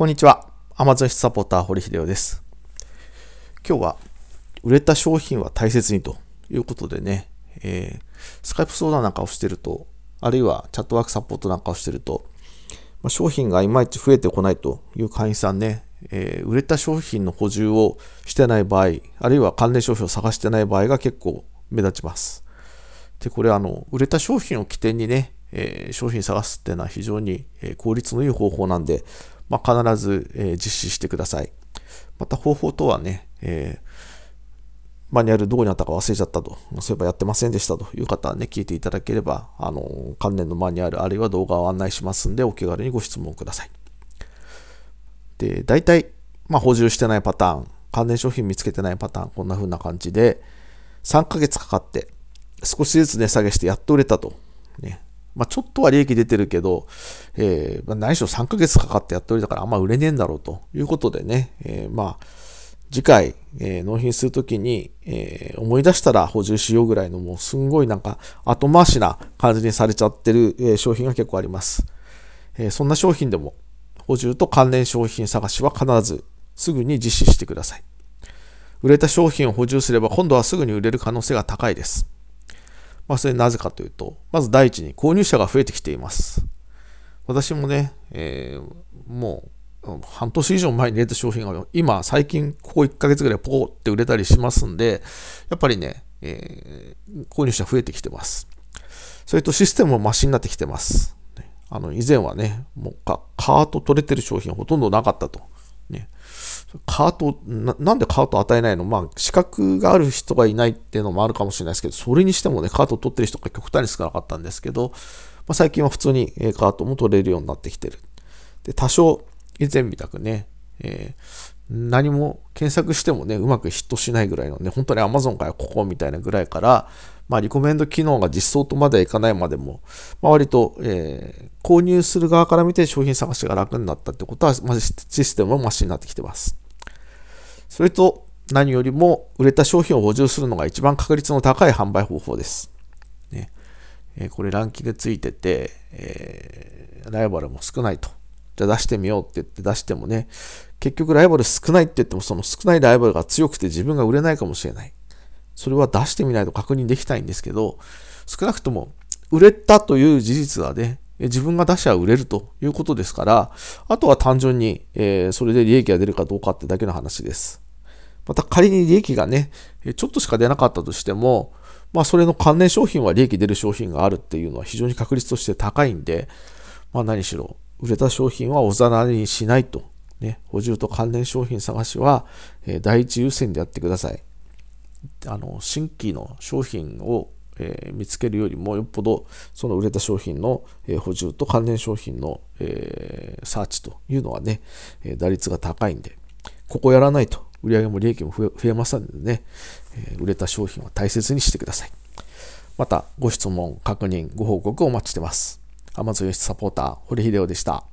こんにちは。Amazon 室サポーター、堀秀夫です。今日は、売れた商品は大切にということでね、えー、スカイプ相談なんかをしてると、あるいはチャットワークサポートなんかをしてると、まあ、商品がいまいち増えてこないという会員さんね、えー、売れた商品の補充をしてない場合、あるいは関連商品を探してない場合が結構目立ちます。で、これあの、売れた商品を起点にね、えー、商品探すっていうのは非常に効率のいい方法なんで、まあ、必ず、えー、実施してください。また方法とはね、えー、マニュアルどこにあったか忘れちゃったと、そういえばやってませんでしたという方はね、聞いていただければ、あの、関連のマニュアルあるいは動画を案内しますんで、お気軽にご質問ください。で、大体、まあ、補充してないパターン、関連商品見つけてないパターン、こんな風な感じで、3ヶ月かかって、少しずつ値下げしてやっと売れたと。ね、まあ、ちょっとは利益出てるけど、えー、まあ、何しろ3ヶ月かかってやっておりだからあんま売れねえんだろうということでね、えー、まあ、次回、えー、納品するときに、えー、思い出したら補充しようぐらいのもうすんごいなんか後回しな感じにされちゃってる、えー、商品が結構あります、えー。そんな商品でも補充と関連商品探しは必ずすぐに実施してください。売れた商品を補充すれば今度はすぐに売れる可能性が高いです。まあ、それなぜかというと、まず第一に購入者が増えてきています。私もね、えー、もう半年以上前に出た商品が今最近ここ1ヶ月ぐらいポコって売れたりしますんで、やっぱりね、えー、購入者増えてきてます。それとシステムもマシになってきてます。あの以前はね、もうカート取れてる商品ほとんどなかったと。ね、カートな、なんでカート与えないの？まあ、資格がある人がいないっていうのもあるかもしれないですけど、それにしてもね、カートを取ってる人が極端に少なかったんですけど、まあ、最近は普通にカートも取れるようになってきてる。で、多少、以前みたくね、えー、何も検索してもね、うまくヒットしないぐらいのね、本当に Amazon かよ、ここみたいなぐらいから、まあ、リコメンド機能が実装とまではいかないまでも、まあ、割と、えー、購入する側から見て商品探しが楽になったってことは、まずシステムもマシになってきてます。それと、何よりも売れた商品を補充するのが一番確率の高い販売方法です。ねえー、これランキングついてて、えー、ライバルも少ないと。じゃあ出してみようって言って出してもね、結局ライバル少ないって言ってもその少ないライバルが強くて自分が売れないかもしれない。それは出してみないと確認できないんですけど、少なくとも売れたという事実はね、自分が出しゃ売れるということですから、あとは単純に、えー、それで利益が出るかどうかってだけの話です。また仮に利益がね、ちょっとしか出なかったとしても、まあそれの関連商品は利益出る商品があるっていうのは非常に確率として高いんで、まあ何しろ、売れた商品はおざなりにしないと。ね、補充と関連商品探しは、え、第一優先でやってください。あの新規の商品を、えー、見つけるよりもよっぽどその売れた商品の、えー、補充と関連商品の、えー、サーチというのはね、え打率が高いんで、ここやらないと売上も利益も増えますのでね、え売れた商品は大切にしてください。また、ご質問、確認、ご報告をお待ちしてます。Amazon サポーター、堀秀夫でした。